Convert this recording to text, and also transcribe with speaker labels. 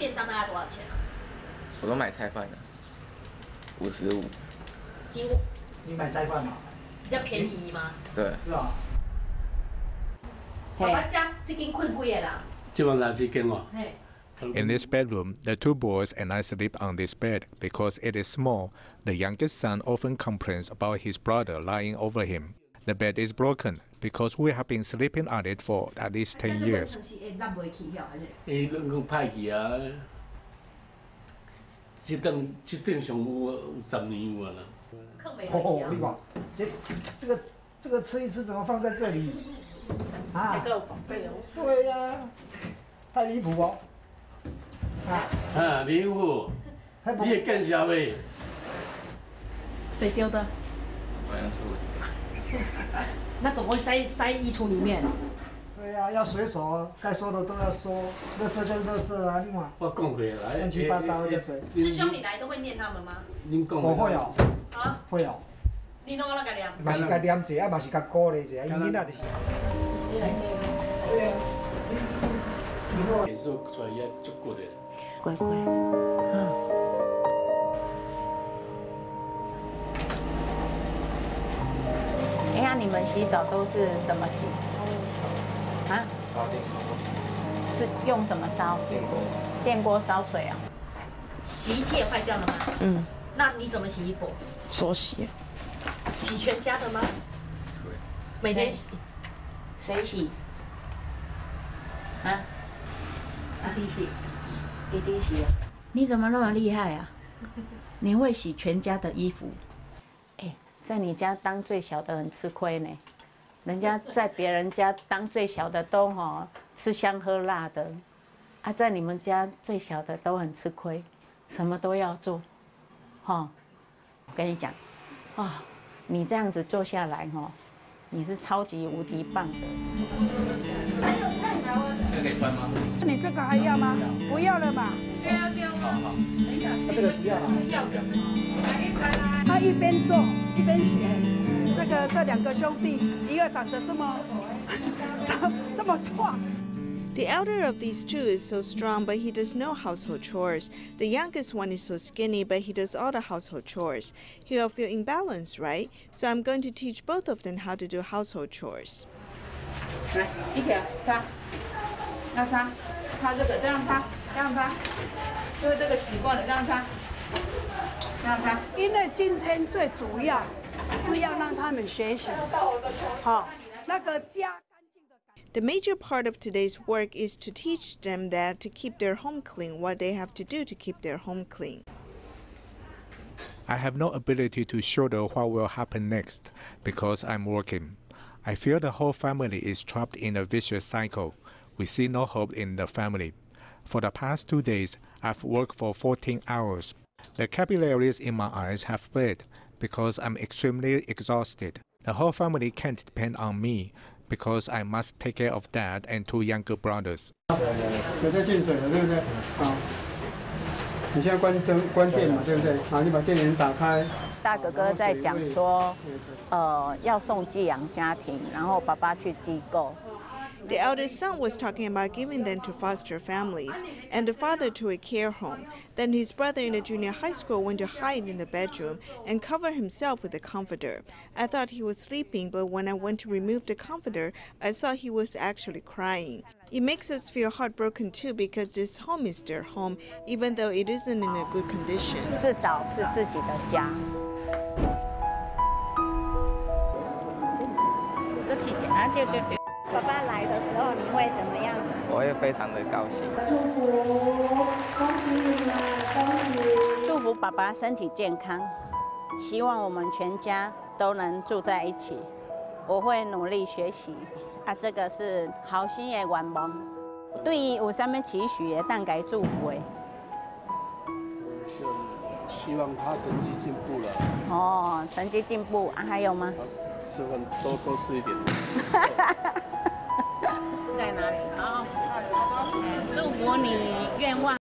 Speaker 1: 便当大概多少钱啊？
Speaker 2: 我都买菜饭的，五十五。
Speaker 1: 你
Speaker 3: 你买菜饭嘛？
Speaker 1: 比较便宜吗？
Speaker 2: 对。
Speaker 3: 是啊。
Speaker 1: 爸爸家这间困贵的啦。
Speaker 4: 基本上这间哦。
Speaker 5: In this bedroom, the two boys and I sleep on this bed because it is small. The youngest son often complains about his brother lying over him. The bed is broken because we have been sleeping on it for at least 10 years.
Speaker 4: 诶，拢讲歹去啊！这栋这栋上有有十年有啊啦。
Speaker 3: 哦，你看，这这个这个吃一吃怎么放在这里？啊？对呀，太离谱哦！
Speaker 4: 啊，李虎，你也更小呗？
Speaker 1: 谁丢的？
Speaker 2: 好像是我。
Speaker 1: 那怎么会塞塞衣橱里面？
Speaker 3: 对呀、要随手，该说的都要说，乐色就是垃圾啊，另外。
Speaker 4: 我讲过啦，
Speaker 3: 乱七八糟的嘴。
Speaker 1: 师兄，你来都会念他们吗？
Speaker 4: 您讲。
Speaker 3: 我会哦。
Speaker 1: 啊？
Speaker 3: 会哦。
Speaker 1: 你拢我那个念？
Speaker 3: 嘛是该念者，啊嘛是该鼓励者，因囡仔就是。对啊。
Speaker 4: 艺术出来也足够的。
Speaker 6: 乖乖，嗯。哎呀，你们洗澡都是怎么洗？啊？
Speaker 2: 烧电锅。
Speaker 6: 是用什么烧？
Speaker 2: 电锅。
Speaker 6: 电锅烧水啊。
Speaker 1: 洗衣机也坏掉了吗？
Speaker 6: 嗯。
Speaker 1: 那你怎么洗衣服？
Speaker 6: 手洗。
Speaker 1: 洗全家的吗？
Speaker 2: 对。
Speaker 1: 每天洗。
Speaker 6: 谁洗？啊？
Speaker 1: 弟弟洗。
Speaker 6: 弟弟洗啊？你怎么那么厉害啊？你会洗全家的衣服？在你家当最小的很吃亏呢。人家在别人家当最小的都哈吃香喝辣的，啊，在你们家最小的都很吃亏，什么都要做，哈。我跟你讲，啊，你这样子做下来哈，你是超级无敌棒的。
Speaker 2: 这个可以穿吗？
Speaker 7: 你这个还要吗？不要了嘛。
Speaker 1: 丢丢。
Speaker 2: 好好。
Speaker 3: 那这个不要了。
Speaker 1: 要的。
Speaker 7: 他一边做一边学，这个这两个兄弟，一个长得这么这这么壮。
Speaker 8: The elder of these two is so strong, but he does no household chores. The youngest one is so skinny, but he does all the household chores. He will feel imbalanced, right? So I'm going to teach both of them how to do household chores.
Speaker 6: 来，一条擦， 要擦，擦这个，这样擦，这样擦，就是这个习惯了，这样擦，这样擦。
Speaker 7: 因为今天最主要是要让他们学习，好，那个家。
Speaker 8: The major part of today's work is to teach them that to keep their home clean, what they have to do to keep their home clean.
Speaker 5: I have no ability to shoulder what will happen next because I'm working. I feel the whole family is trapped in a vicious cycle. We see no hope in the family. For the past two days, I've worked for 14 hours. The capillaries in my eyes have bled because I'm extremely exhausted. The whole family can't depend on me because I must take care of dad and two younger brothers.
Speaker 9: 有在进水了，对不对？好，你现在关灯关电嘛，对不对？好，你把电源打开。
Speaker 6: 大哥哥在讲说，呃，要送寄养家庭，然后爸爸去机构。
Speaker 8: The eldest son was talking about giving them to foster families and the father to a care home. Then his brother in the junior high school went to hide in the bedroom and cover himself with a comforter. I thought he was sleeping, but when I went to remove the comforter, I saw he was actually crying. It makes us feel heartbroken too because this home is their home, even though it isn't in a good condition.
Speaker 6: 至少是自己的家。客气点啊，对对对。 爸爸来的时候你会怎么样？
Speaker 2: 我会非常的高兴。
Speaker 6: 祝福，恭喜你们，恭喜！祝福爸爸身体健康，希望我们全家都能住在一起。我会努力学习，啊，这个是好心的愿望。对于有啥物期许的，但该祝福的。
Speaker 4: 希望他成绩进步了。
Speaker 6: 哦，成绩进步啊，还有吗？
Speaker 4: 吃饭多多吃一点。
Speaker 6: 在哪里？啊，祝福你愿望。